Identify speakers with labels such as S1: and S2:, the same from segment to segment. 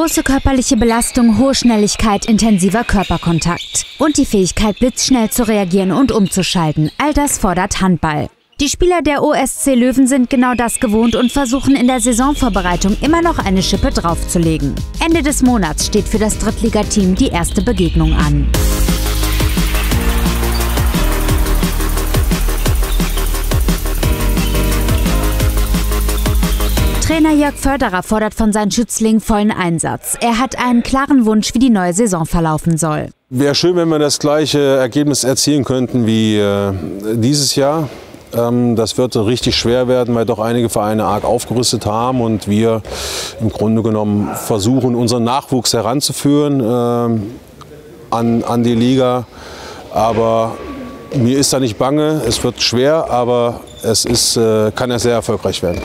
S1: Große körperliche Belastung, hohe Schnelligkeit, intensiver Körperkontakt. Und die Fähigkeit, blitzschnell zu reagieren und umzuschalten. All das fordert Handball. Die Spieler der OSC Löwen sind genau das gewohnt und versuchen in der Saisonvorbereitung immer noch eine Schippe draufzulegen. Ende des Monats steht für das Drittligateam die erste Begegnung an. Trainer Jörg Förderer fordert von seinen Schützlingen vollen Einsatz. Er hat einen klaren Wunsch, wie die neue Saison verlaufen soll.
S2: Wäre schön, wenn wir das gleiche Ergebnis erzielen könnten wie äh, dieses Jahr. Ähm, das wird richtig schwer werden, weil doch einige Vereine arg aufgerüstet haben und wir im Grunde genommen versuchen, unseren Nachwuchs heranzuführen äh, an, an die Liga. Aber mir ist da nicht bange. Es wird schwer, aber es ist, äh, kann ja sehr erfolgreich werden.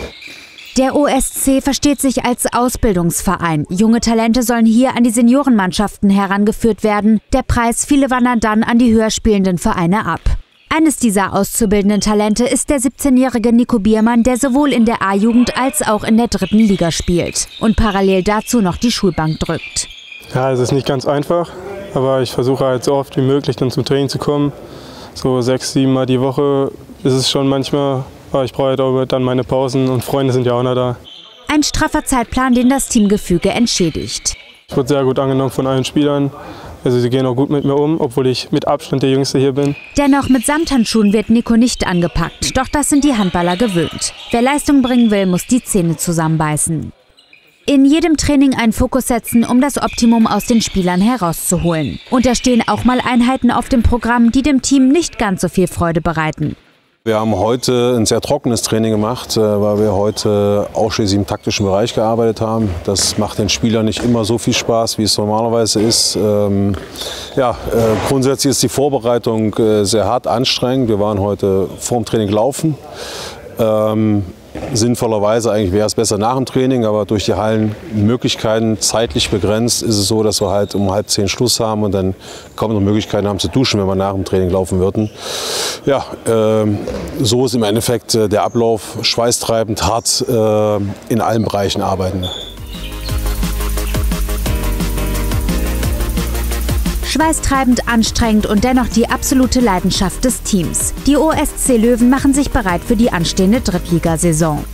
S1: Der OSC versteht sich als Ausbildungsverein. Junge Talente sollen hier an die Seniorenmannschaften herangeführt werden. Der Preis viele wandern dann an die höher spielenden Vereine ab. Eines dieser auszubildenden Talente ist der 17-jährige Nico Biermann, der sowohl in der A-Jugend als auch in der dritten Liga spielt und parallel dazu noch die Schulbank drückt.
S3: Ja, es ist nicht ganz einfach, aber ich versuche halt so oft wie möglich dann zum Training zu kommen. So sechs, sieben Mal die Woche ist es schon manchmal ich brauche halt dann meine Pausen und Freunde sind ja auch noch da.
S1: Ein straffer Zeitplan, den das Teamgefüge entschädigt.
S3: Ich wurde sehr gut angenommen von allen Spielern. Also sie gehen auch gut mit mir um, obwohl ich mit Abstand der Jüngste hier bin.
S1: Dennoch mit Samthandschuhen wird Nico nicht angepackt. Doch das sind die Handballer gewöhnt. Wer Leistung bringen will, muss die Zähne zusammenbeißen. In jedem Training einen Fokus setzen, um das Optimum aus den Spielern herauszuholen. Und da stehen auch mal Einheiten auf dem Programm, die dem Team nicht ganz so viel Freude bereiten.
S2: Wir haben heute ein sehr trockenes Training gemacht, äh, weil wir heute ausschließlich im taktischen Bereich gearbeitet haben. Das macht den Spielern nicht immer so viel Spaß, wie es normalerweise ist. Ähm, ja, äh, grundsätzlich ist die Vorbereitung äh, sehr hart anstrengend. Wir waren heute vor dem Training laufen. Sinnvollerweise eigentlich wäre es besser nach dem Training, aber durch die Hallenmöglichkeiten zeitlich begrenzt ist es so, dass wir halt um halb zehn Schluss haben und dann kaum noch Möglichkeiten haben zu duschen, wenn wir nach dem Training laufen würden. Ja, äh, so ist im Endeffekt äh, der Ablauf schweißtreibend, hart äh, in allen Bereichen arbeiten.
S1: Schweißtreibend, anstrengend und dennoch die absolute Leidenschaft des Teams. Die OSC Löwen machen sich bereit für die anstehende Drittligasaison.